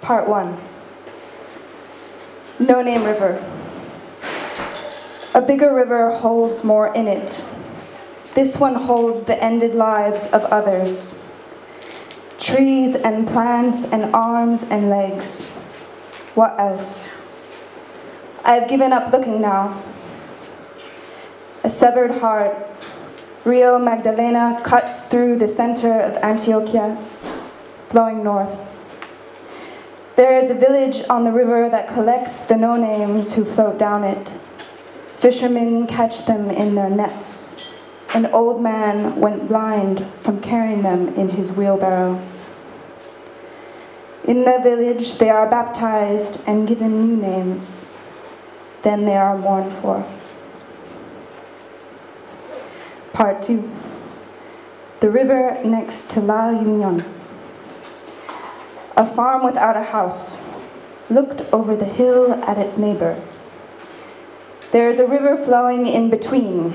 Part 1 No Name River. A bigger river holds more in it. This one holds the ended lives of others. Trees and plants and arms and legs. What else? I have given up looking now. A severed heart. Rio Magdalena cuts through the center of Antioquia, flowing north. There is a village on the river that collects the no names who float down it. Fishermen catch them in their nets. An old man went blind from carrying them in his wheelbarrow. In the village, they are baptized and given new names. Then they are mourned for. Part 2 The river next to La Union. A farm without a house looked over the hill at its neighbor. There is a river flowing in between.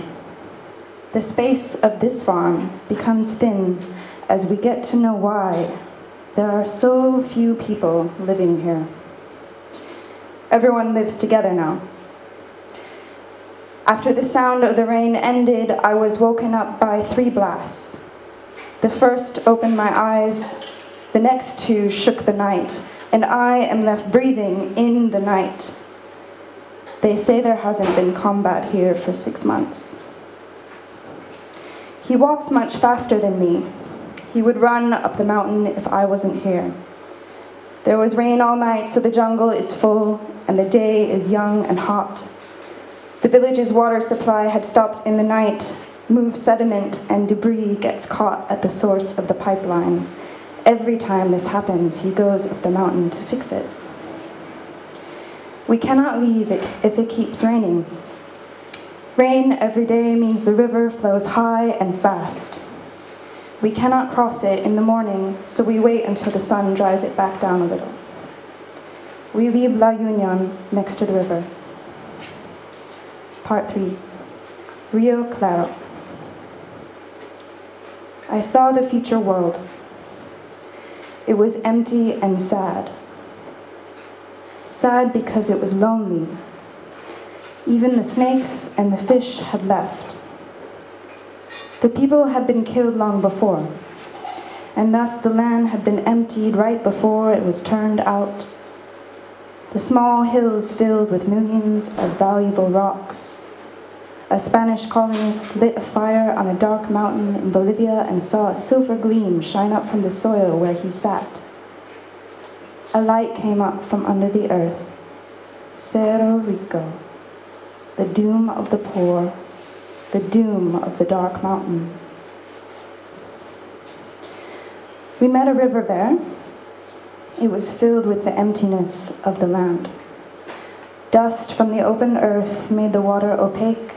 The space of this farm becomes thin as we get to know why there are so few people living here. Everyone lives together now. After the sound of the rain ended, I was woken up by three blasts. The first opened my eyes, the next two shook the night, and I am left breathing in the night. They say there hasn't been combat here for six months. He walks much faster than me. He would run up the mountain if I wasn't here. There was rain all night, so the jungle is full, and the day is young and hot. The village's water supply had stopped in the night. Moved sediment and debris gets caught at the source of the pipeline. Every time this happens, he goes up the mountain to fix it. We cannot leave it if it keeps raining. Rain every day means the river flows high and fast. We cannot cross it in the morning, so we wait until the sun dries it back down a little. We leave La Union next to the river. Part 3 Rio Claro. I saw the future world. It was empty and sad. Sad because it was lonely. Even the snakes and the fish had left. The people had been killed long before, and thus the land had been emptied right before it was turned out. The small hills filled with millions of valuable rocks. A Spanish colonist lit a fire on a dark mountain in Bolivia and saw a silver gleam shine up from the soil where he sat. A light came up from under the earth. Cerro Rico, the doom of the poor the doom of the dark mountain. We met a river there. It was filled with the emptiness of the land. Dust from the open earth made the water opaque,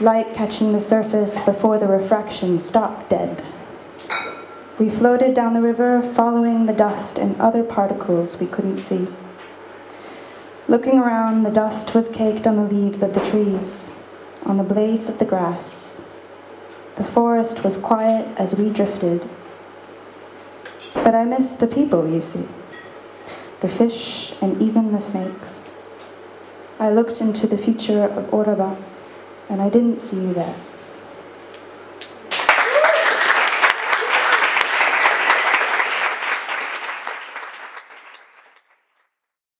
light catching the surface before the refraction stopped dead. We floated down the river, following the dust and other particles we couldn't see. Looking around, the dust was caked on the leaves of the trees on the blades of the grass. The forest was quiet as we drifted. But I missed the people, you see, the fish and even the snakes. I looked into the future of Urabá, and I didn't see you there.